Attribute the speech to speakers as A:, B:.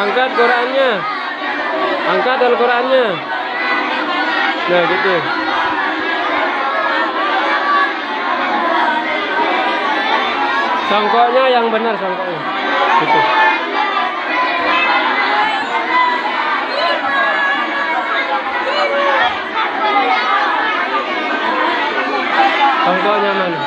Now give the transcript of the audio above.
A: angkat Qurannya. Angkat Al-Qurannya. Nah gitu. Songkoknya yang benar songkoknya. Gitu. Songkoknya mana?